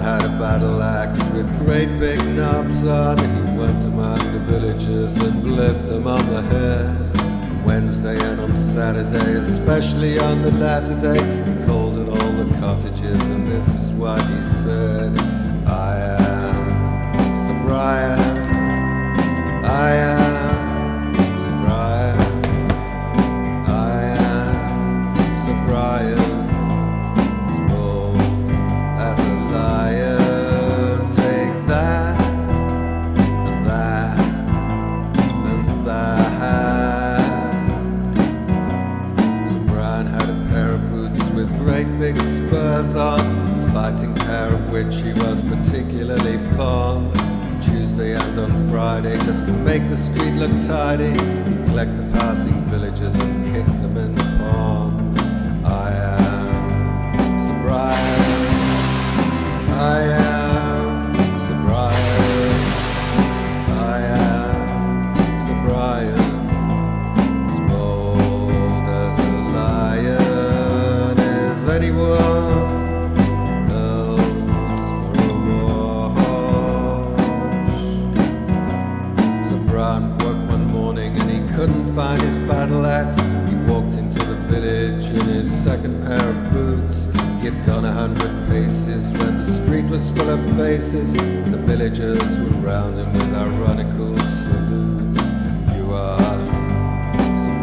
battle axe with great big knobs on it. He went among the villagers and blipped them on the head. On Wednesday and on Saturday, especially on the latter day, he called at all the cottages, and this is what he said I am with great big spurs on, fighting pair of which he was particularly fond. Tuesday and on Friday, just to make the street look tidy, he'd collect the passing villagers and kick them in the pond. I am Sir. I am. I am Brian. Find his battle axe. He walked into the village in his second pair of boots. He had gone a hundred paces when the street was full of faces. The villagers were round him with ironical salutes. You are Sir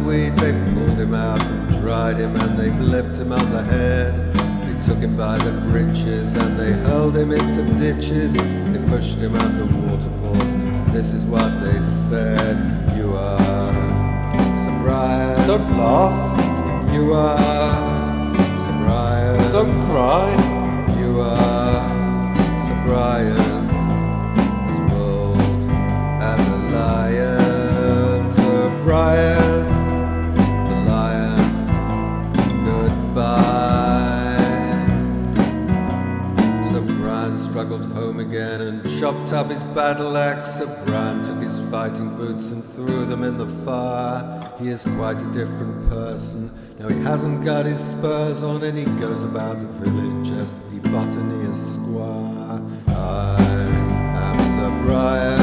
duckweed. They pulled him out and dried him and they blipped him on the head. They took him by the breeches and they hurled him into ditches. They pushed him under waterfalls. This is what they said. You are Sir Brian. Don't laugh. You are Brian. Don't cry. You are Sir Brian, as bold as a lion. Sir Brian, home again and chopped up his battle axe. Sir Brian took his fighting boots and threw them in the fire. He is quite a different person. Now he hasn't got his spurs on and he goes about the village as the Botany squire. I am Sir Brian.